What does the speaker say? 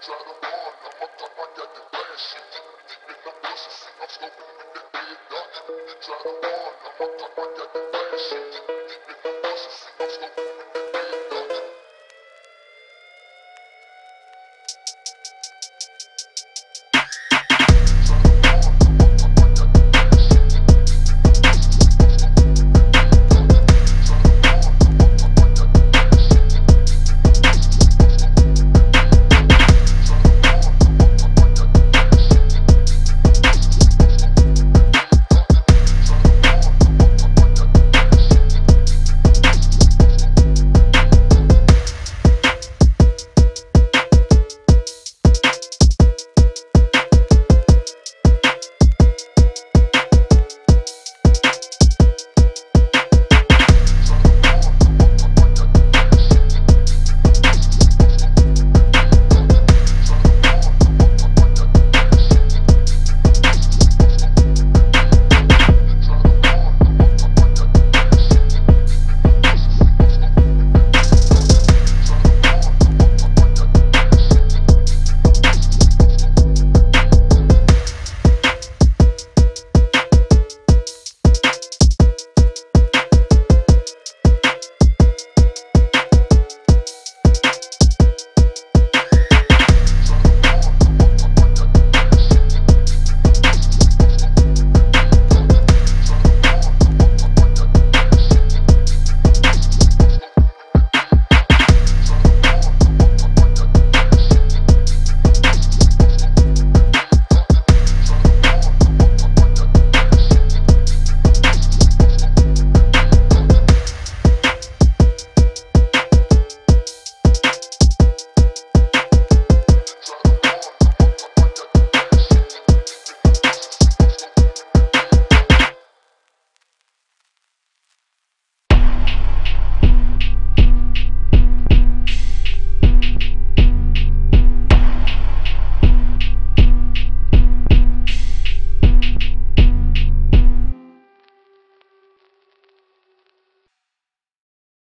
try to run, I'm up top, I got the last shit. Deep in the bushes, I'm smoking in the dead dark. You try to run, I'm up top, I got the last shit.